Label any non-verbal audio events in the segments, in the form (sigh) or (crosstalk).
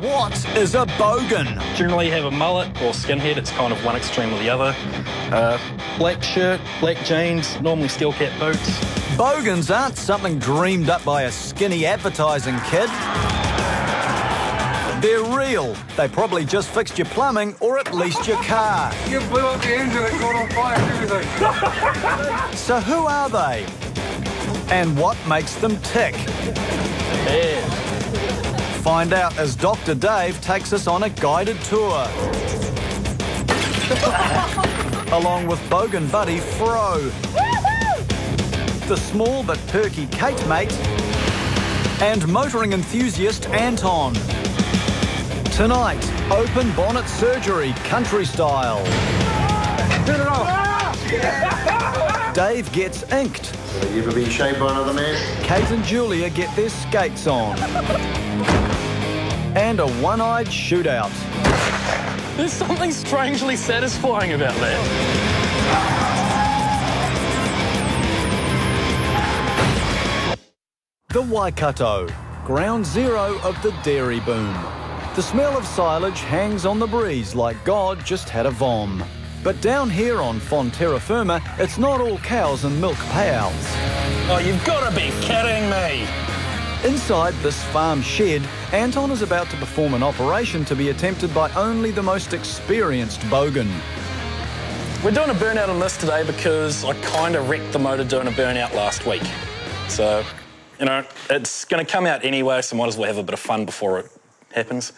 What is a bogan? Generally have a mullet or skinhead, it's kind of one extreme or the other. Uh, black shirt, black jeans, normally steel cap boots. Bogans aren't something dreamed up by a skinny advertising kid. They're real. They probably just fixed your plumbing or at least your car. You blew up the engine and caught on fire everything. (laughs) So who are they? And what makes them tick? Yeah. Find out as Dr. Dave takes us on a guided tour. (laughs) Along with Bogan buddy Fro. The small but perky Kate mate. And motoring enthusiast Anton. Tonight, open bonnet surgery, country style. Turn it off. Dave gets inked. Have You ever been shaved by another man? Kate and Julia get their skates on. And a one-eyed shootout. There's something strangely satisfying about that. The Waikato, ground zero of the dairy boom. The smell of silage hangs on the breeze like God just had a vom. But down here on Fonterra Firma, it's not all cows and milk payouts. Oh, you've got to be kidding me. Inside this farm shed, Anton is about to perform an operation to be attempted by only the most experienced bogan. We're doing a burnout on this today because I kind of wrecked the motor doing a burnout last week. So, you know, it's going to come out anyway, so might as well have a bit of fun before it happens.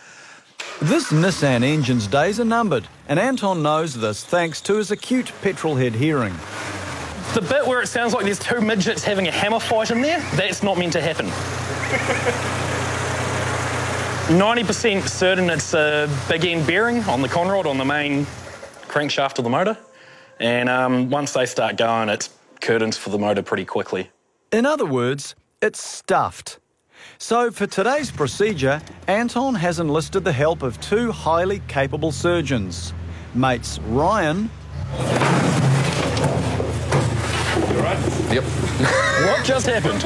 This Nissan engine's days are numbered, and Anton knows this thanks to his acute petrol head hearing. The bit where it sounds like there's two midgets having a hammer fight in there, that's not meant to happen. 90% certain it's a big end bearing on the conrod on the main crankshaft of the motor. And um, once they start going, it's curtains for the motor pretty quickly. In other words, it's stuffed. So for today's procedure, Anton has enlisted the help of two highly capable surgeons. Mates Ryan (laughs) What just happened?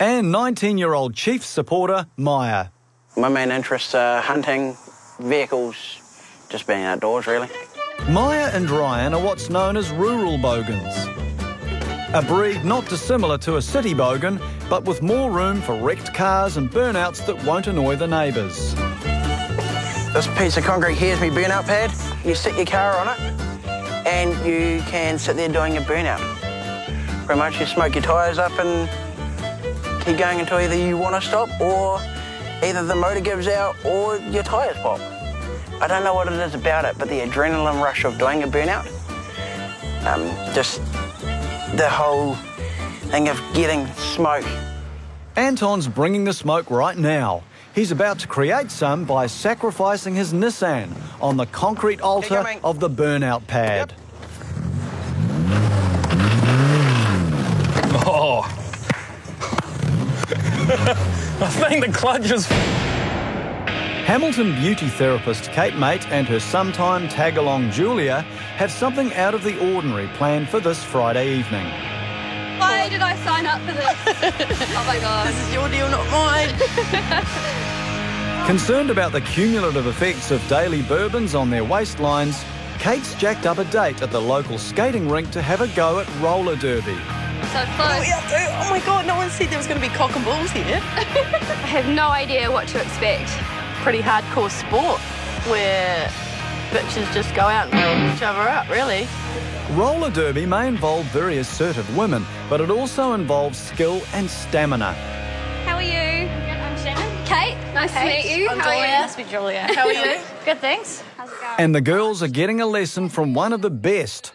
and 19-year-old Chiefs supporter Maya. My main interests are hunting, vehicles, just being outdoors, really. Maya and Ryan are what's known as rural bogans. A breed not dissimilar to a city bogan, but with more room for wrecked cars and burnouts that won't annoy the neighbours. This piece of concrete here is my burnout pad. You sit your car on it, and you can sit there doing your burnout. Pretty much you smoke your tyres up and keep going until either you want to stop or either the motor gives out or your tyres pop. I don't know what it is about it, but the adrenaline rush of doing a burnout, um, just the whole thing of getting smoke. Anton's bringing the smoke right now. He's about to create some by sacrificing his Nissan on the concrete altar of the burnout pad. Oh. I think the clutch is. Hamilton beauty therapist Kate Mate and her sometime tag-along Julia have something out of the ordinary planned for this Friday evening. Why did I sign up for this? (laughs) oh my god. This is your deal, not mine. (laughs) Concerned about the cumulative effects of daily bourbons on their waistlines, Kate's jacked up a date at the local skating rink to have a go at roller derby. So close. Oh, yeah, dude. Oh my god, no one said there was going to be cock and balls here. (laughs) I have no idea what to expect. Pretty hardcore sport where bitches just go out and roll each other up, really. Roller derby may involve very assertive women, but it also involves skill and stamina. How are you? I'm Shannon. Kate, nice to meet you. I'm How are Julia. you? Must be Julia. How are you? (laughs) Good, thanks. How's it going? And the girls are getting a lesson from one of the best,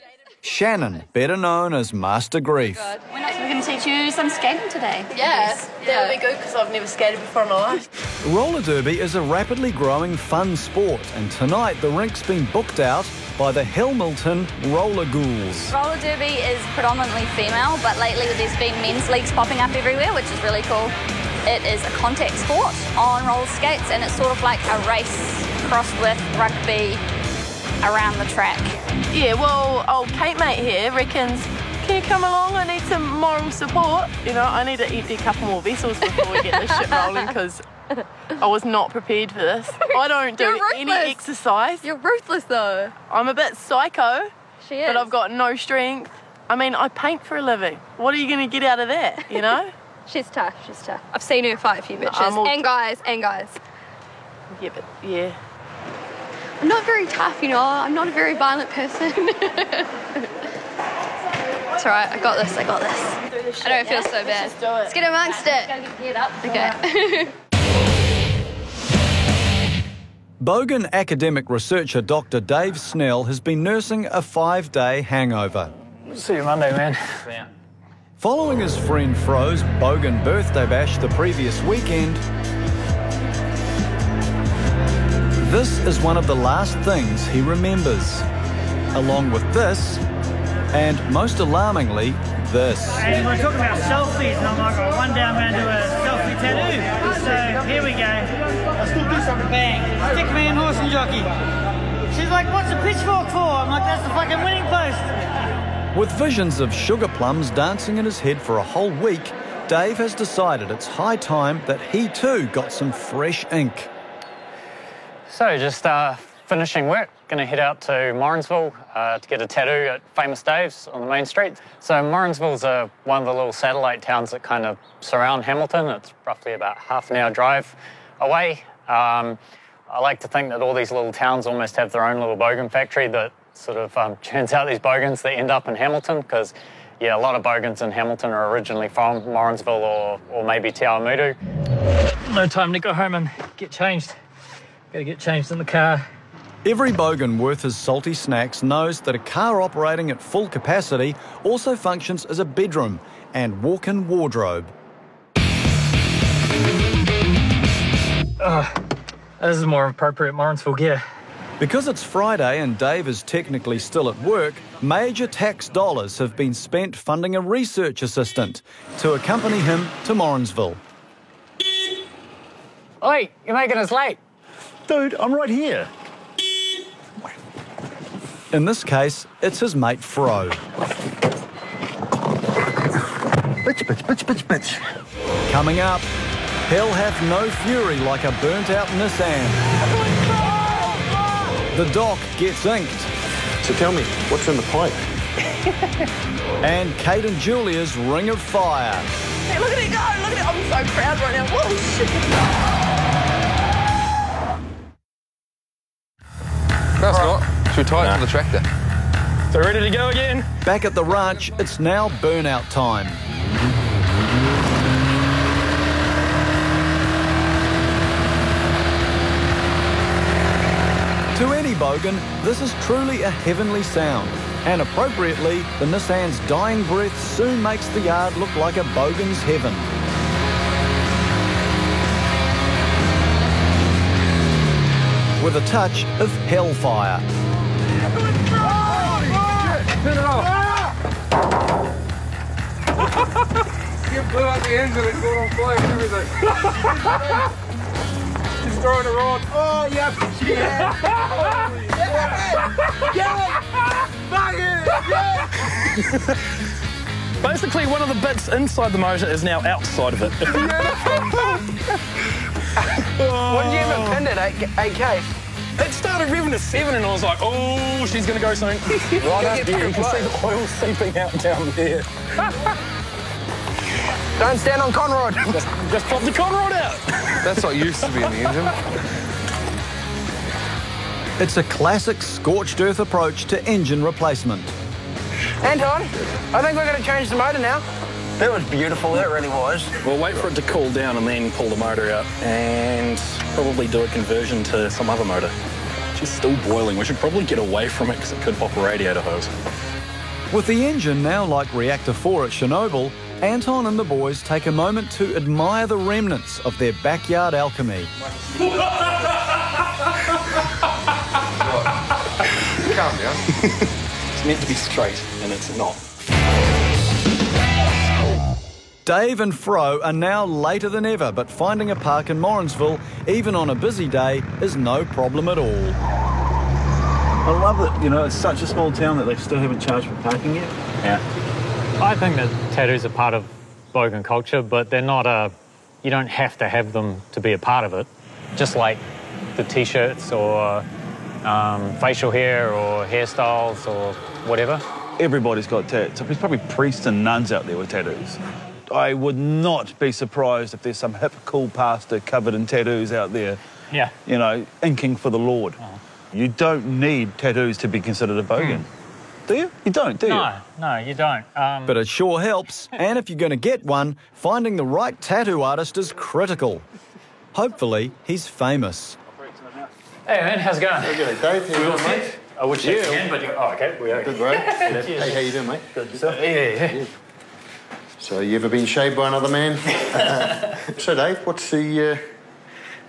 Shannon, better known as Master Grief. We're not going to teach you some skating today. Yeah, that'll be good because I've never skated before in my life. Roller derby is a rapidly growing fun sport, and tonight the rink's been booked out by the Helmilton Roller Ghouls. Roller derby is predominantly female, but lately there's been men's leagues popping up everywhere, which is really cool. It is a contact sport on roller skates, and it's sort of like a race crossed with rugby around the track. Yeah, well, old Kate mate here reckons, can you come along? I need some moral support. You know, I need to empty a couple more vessels before we get this shit rolling because I was not prepared for this. I don't do any exercise. You're ruthless though. I'm a bit psycho, She is. but I've got no strength. I mean, I paint for a living. What are you going to get out of that, you know? (laughs) She's tough. She's tough. I've seen her fight a few bitches. And guys, and guys. yeah, but yeah. I'm not very tough, you know. I'm not a very violent person. (laughs) it's alright. I got this. I got this. I don't feel so bad. Let's just do it. Let's get amongst it. Okay. (laughs) Bogan academic researcher Dr. Dave Snell has been nursing a five day hangover. See you Monday, man. Following his friend Fro's Bogan birthday bash the previous weekend, this is one of the last things he remembers. Along with this, and most alarmingly, this. And we're talking about selfies, and I'm like, oh, one day I'm going to do a selfie tattoo. So here we go. Let's do something. Bang. Stickman, horse and jockey. She's like, what's the pitchfork for? I'm like, that's the fucking winning post. With visions of sugar plums dancing in his head for a whole week, Dave has decided it's high time that he too got some fresh ink. So, just uh, finishing work. Going to head out to Morrinsville uh, to get a tattoo at Famous Dave's on the main street. So, Morrinsville's uh, one of the little satellite towns that kind of surround Hamilton. It's roughly about half an hour drive away. Um, I like to think that all these little towns almost have their own little bogan factory that sort of um, (laughs) churns out these bogans that end up in Hamilton because, yeah, a lot of bogans in Hamilton are originally from Morrinsville or, or maybe Te Awamutu. No time to go home and get changed. Gotta get changed in the car. Every bogan worth his salty snacks knows that a car operating at full capacity also functions as a bedroom and walk in wardrobe. This is more appropriate Morrinsville gear. Because it's Friday and Dave is technically still at work, major tax dollars have been spent funding a research assistant to accompany him to Morrinsville. Oi, you're making us late. Dude, I'm right here. In this case, it's his mate Fro. Bitch, bitch, bitch, bitch, bitch. Coming up, hell hath no fury like a burnt out Nissan. The doc gets inked. So tell me, what's in the pipe? (laughs) and Kate and Julia's Ring of Fire. Hey, look at it go! Look at it! I'm so proud right now. Whoa, shit. Should we tie it to the tractor? So ready to go again? Back at the ranch, it's now burnout time. To any bogan, this is truly a heavenly sound. And appropriately, the Nissan's dying breath soon makes the yard look like a bogan's heaven. With a touch of hellfire. Turn it off. you blew out the engine and got on fire and everything. He's throwing a rod. Oh, yep. Basically, one of the bits inside the motor is now outside of it. What did you have it pinned at, 8K? It started revving to seven, and I was like, "Oh, she's gonna go soon." (laughs) right up there, you can see the oil seeping out down there. (laughs) Don't stand on Conrod. (laughs) Just, just pop the conrod out. That's what used to be in the engine. It's a classic scorched earth approach to engine replacement. Anton, I think we're going to change the motor now. That was beautiful. That really was. We'll wait for it to cool down and then pull the motor out, and probably do a conversion to some other motor. She's still boiling. We should probably get away from it because it could pop a radiator hose. With the engine now like Reactor 4 at Chernobyl, Anton and the boys take a moment to admire the remnants of their backyard alchemy. (laughs) Calm down. (laughs) It's meant to be straight, and it's not. Dave and Fro are now later than ever, but finding a park in Morrinsville, even on a busy day, is no problem at all. I love that, you know, it's such a small town that they still haven't charged for parking yet. Yeah. I think that tattoos are part of Bogan culture, but they're not a you don't have to have them to be a part of it. Just like the t-shirts or um, facial hair or hairstyles or whatever. Everybody's got tattoos. There's probably priests and nuns out there with tattoos. I would not be surprised if there's some hip, cool pastor covered in tattoos out there, Yeah. you know, inking for the Lord. Oh. You don't need tattoos to be considered a bogan. Do you? You don't, do you? No, no, you don't. Um, But it sure helps, and if you're going to get one, finding the right tattoo artist is critical. Hopefully, he's famous. hey man, how's it going? G'day, Dave. How you doing, mate? I wish you can, but you, oh, okay, we are. Good, bro. (laughs) hey, how you doing, mate? Good. Yeah, yeah, yeah. So, you ever been shaved by another man? (laughs) so, Dave, what's the uh,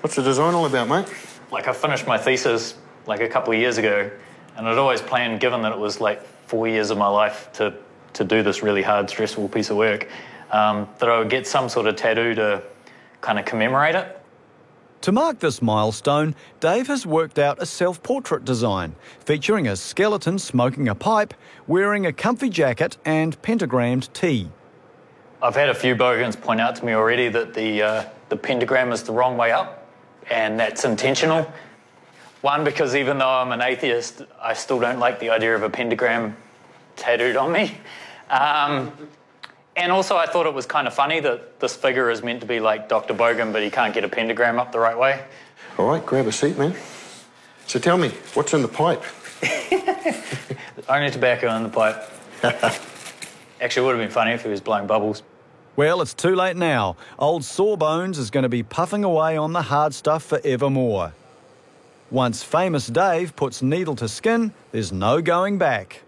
what's the design all about, mate? Like I finished my thesis like a couple of years ago, and I'd always planned, given that it was like four years of my life to to do this really hard, stressful piece of work, um, that I would get some sort of tattoo to kind of commemorate it. To mark this milestone, Dave has worked out a self portrait design featuring a skeleton smoking a pipe, wearing a comfy jacket, and pentagrammed tee. I've had a few bogans point out to me already that the uh, the pentagram is the wrong way up, and that's intentional. One, because even though I'm an atheist, I still don't like the idea of a pentagram tattooed on me. Um, and also, I thought it was kind of funny that this figure is meant to be like Dr. Bogan, but he can't get a pentagram up the right way. All right, grab a seat, man. So, tell me, what's in the pipe? (laughs) Only tobacco in the pipe. (laughs) Actually, it would have been funny if he was blowing bubbles. Well, it's too late now. Old Sawbones is going to be puffing away on the hard stuff forevermore. Once famous Dave puts needle to skin, there's no going back.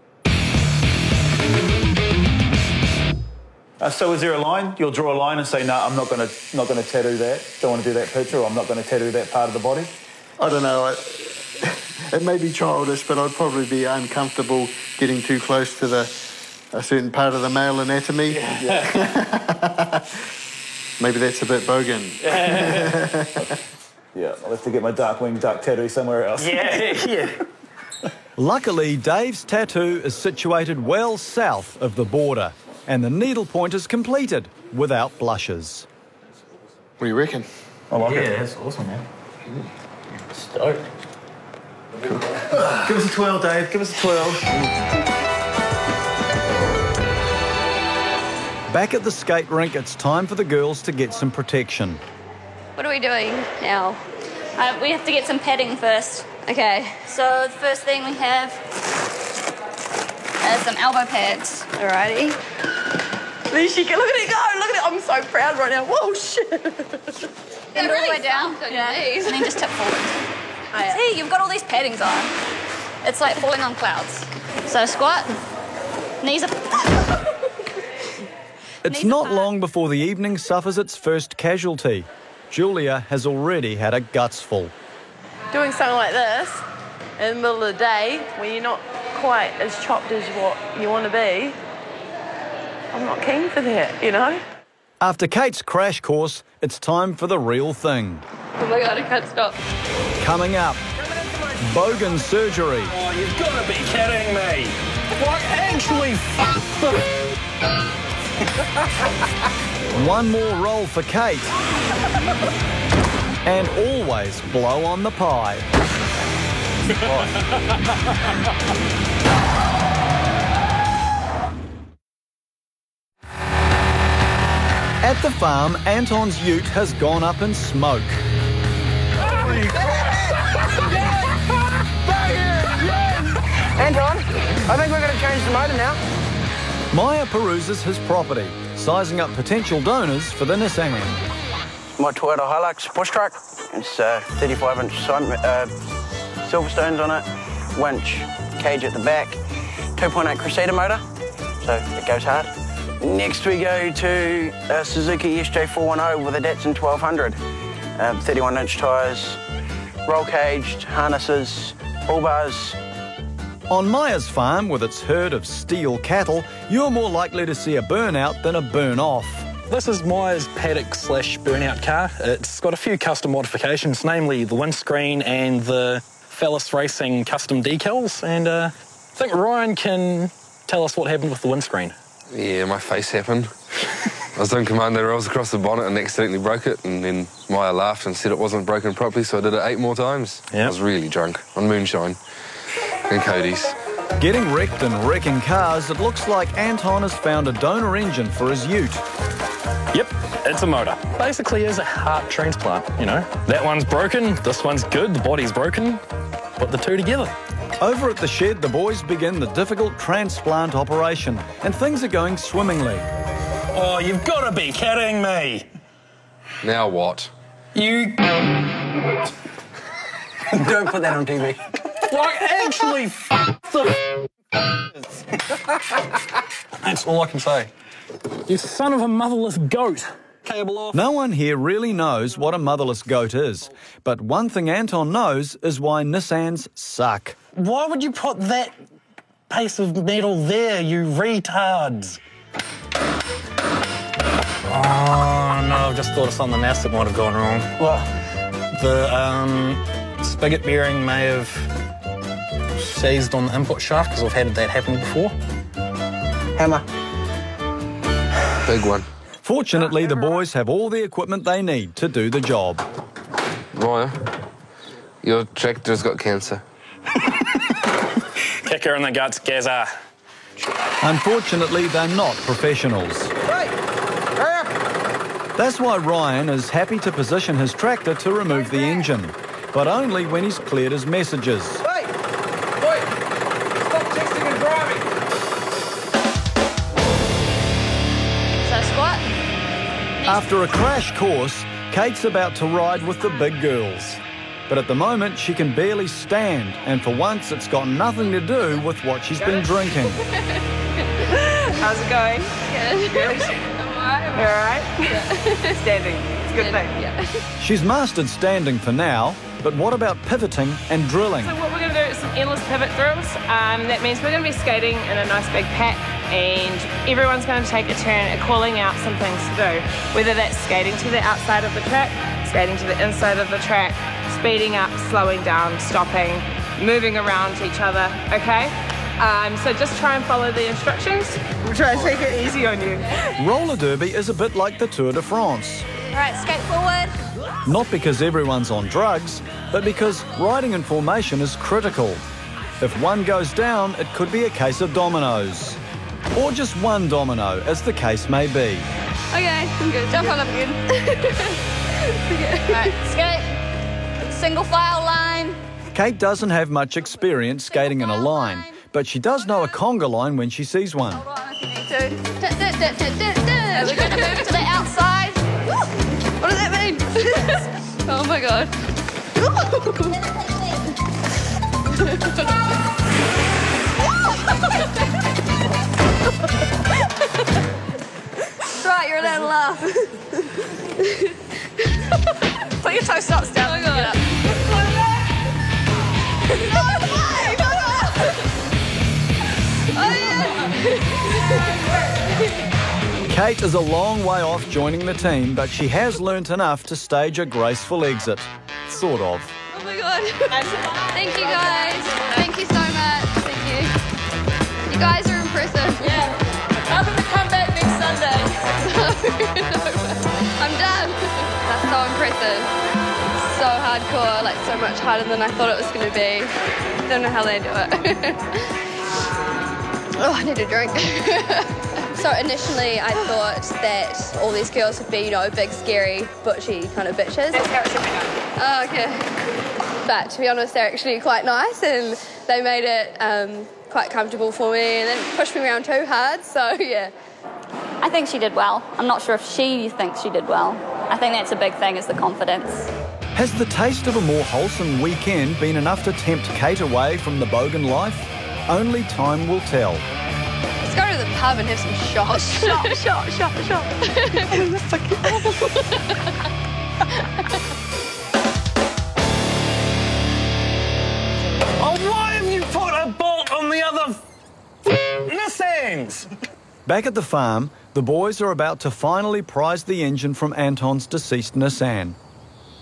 Uh, so is there a line? You'll draw a line and say, no, I'm not going to not going to tattoo that. Don't want to do that picture, or I'm not going to tattoo that part of the body. I don't know. I, (laughs) it may be childish, but I'd probably be uncomfortable getting too close to the a certain part of the male anatomy. (laughs) Maybe that's a bit bogan. (laughs) Yeah, I'll have to get my Darkwing Duck tattoo somewhere else. Yeah, (laughs) yeah. Luckily, Dave's tattoo is situated well south of the border, and the needle point is completed without blushes. What do you reckon? I like Yeah, it. that's awesome, man. Stoked. Give us a twirl, Dave. Give us a twirl. Back at the skate rink, it's time for the girls to get some protection. What are we doing now? Uh, we have to get some padding first. Okay. So the first thing we have is some elbow pads. Alrighty. There she go. Look at it go. Look at it. I'm so proud right now. Whoa, shit. Bend all the way down. Yeah. And then just tip forward. Oh, yeah. See, you've got all these paddings on. It's like falling on clouds. So squat, knees up. (laughs) It's not long before the evening suffers its first casualty. Julia has already had a guts full. Doing something like this in the middle of the day when you're not quite as chopped as what you want to be, I'm not keen for that, you know? After Kate's crash course, it's time for the real thing. Oh my god, I can't stop. Coming up, Bogan surgery. Oh, you've got to be kidding me. What actually One more roll for Kate. And always blow on the pie. At the farm, Anton's ute has gone up in smoke. Anton, I think we're going to change the motor now. Maya peruses his property, sizing up potential donors for the Nissan. My Toyota Hilux push truck. It's uh, 35 inch Sim- uh, Silverstones on it, winch, cage at the back, 2.8 Crusader motor, so it goes hard. Next we go to a Suzuki SJ410 with a Datsun 1200, uh, 31 inch tyres, roll caged, harnesses, bull bars, On Maya's farm, with its herd of steel cattle, you're more likely to see a burnout than a burn off. This is Maya's paddock slash burnout car. It's got a few custom modifications, namely the windscreen and the Phallus Racing custom decals. And uh, I think Ryan can tell us what happened with the windscreen. Yeah, my face happened. I was doing commando rolls across the bonnet and accidentally broke it, and then Maya laughed and said it wasn't broken properly, so I did it eight more times. I was really drunk on moonshine and Cody's. Getting wrecked and wrecking cars, it looks like Anton has found a donor engine for his ute. Yep, it's a motor. Basically, is a heart transplant, you know. That one's broken, this one's good, the body's broken. Put the two together. Over at the shed, the boys begin the difficult transplant operation, and things are going swimmingly. Oh, you've got to be kidding me. Now what? You. (laughs) Don't put that on TV. Like, actually, f the. That's all I can say. You son of a motherless goat. Cable off. No one here really knows what a motherless goat is, but one thing Anton knows is why Nissans suck. Why would you put that piece of metal there, you retards? Oh, no, I've just thought of something else that might have gone wrong. What? The um, spigot bearing may have seized on the input shaft because I've had that happen before. Hammer. Big one. Fortunately, the boys have all the equipment they need to do the job. Maya, your tractor's got cancer. Kick her in the guts, Gaza. Unfortunately, they're not professionals. That's why Ryan is happy to position his tractor to remove the engine, but only when he's cleared his messages. After a crash course, Kate's about to ride with the big girls. But at the moment, she can barely stand, and for once, it's got nothing to do with what she's been drinking. (laughs) How's it going? Good. You all right? (laughs) Standing. It's a good thing. Yeah. She's mastered standing for now, but what about pivoting and drilling? So what we're going to do is some endless pivot drills. Um, that means we're going to be skating in a nice big pack and everyone's going to take a turn at calling out some things to do. Whether that's skating to the outside of the track, skating to the inside of the track, speeding up, slowing down, stopping, moving around each other, okay? Um, so just try and follow the instructions. We'll try and take it easy on you. Roller derby is a bit like the Tour de France. All right, skate forward. Not because everyone's on drugs, but because riding in formation is critical. If one goes down, it could be a case of dominoes. Or just one domino, as the case may be. Okay, I'm good. Jump on up again. All right, skate. Single file line. Kate doesn't have much experience skating in a line, but she does know a conga line when she sees one. Hold on if you need to. Du. We're going to move to the outside. What does that mean? (laughs) oh my god. (laughs) laugh. (laughs) Put your toe stops down. Oh my god. Kate is a long way off joining the team, but she has learnt enough to stage a graceful exit. Sort of. Oh my god. Thank you guys. Thank you so much. Thank you. You guys are impressive. Yeah. (laughs) I'm done. That's so impressive. So hardcore, like so much harder than I thought it was gonna be. Don't know how they do it. (laughs) oh, I need a drink. (laughs) So initially, I thought that all these girls would be, you know, big, scary, butchy kind of bitches. Oh, okay. But to be honest, they're actually quite nice, and they made it um, quite comfortable for me, and didn't push me around too hard. So yeah. I think she did well. I'm not sure if she thinks she did well. I think that's a big thing is the confidence. Has the taste of a more wholesome weekend been enough to tempt Kate away from the bogan life? Only time will tell. Let's go to the pub and have some shots. (laughs) Shot, shot, shot, shot. (laughs) Oh, why have you put a bolt on the other Nissans? Back at the farm, the boys are about to finally prize the engine from Anton's deceased Nissan.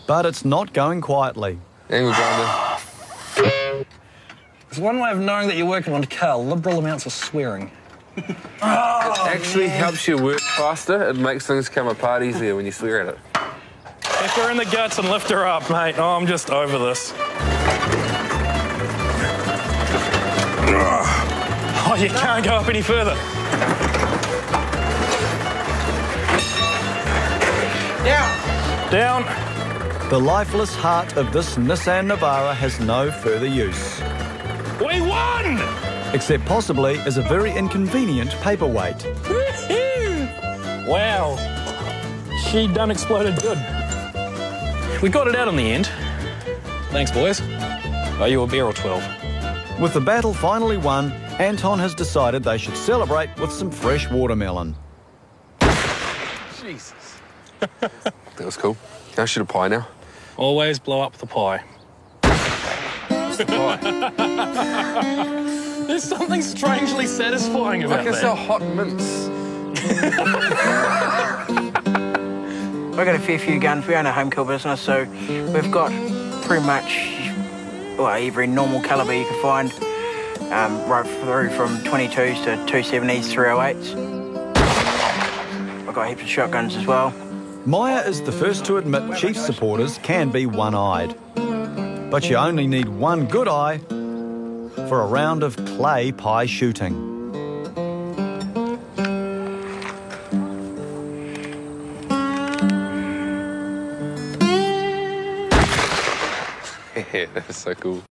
But it's not going quietly. Angle grinder. There's one way of knowing that you're working on a car, liberal amounts of swearing. (laughs) It actually helps you work faster. It makes things come apart easier when you swear at it. If we're in the guts and lift her up, mate. Oh, I'm just over this. Ah. Oh, you can't go up any further. Down. Down. The lifeless heart of this Nissan Navara has no further use. We won! Except possibly as a very inconvenient paperweight. (laughs) wow. She done exploded good. We got it out in the end. Thanks, boys. Are you a beer or 12? With the battle finally won, Anton has decided they should celebrate with some fresh watermelon. Jesus. That was cool. Can I shoot a pie now? Always blow up the pie. the (laughs) pie? There's something strangely satisfying about I can that. sell hot mints. (laughs) We've got a fair few guns. We own a home kill business, so we've got pretty much well, every normal calibre you can find, um, right through from 22s to 270s, 308s. I've got heaps of shotguns as well. Maya is the first to admit Chiefs supporters can be one-eyed. But you only need one good eye for a round of clay pie shooting. (laughs) yeah, that's so cool.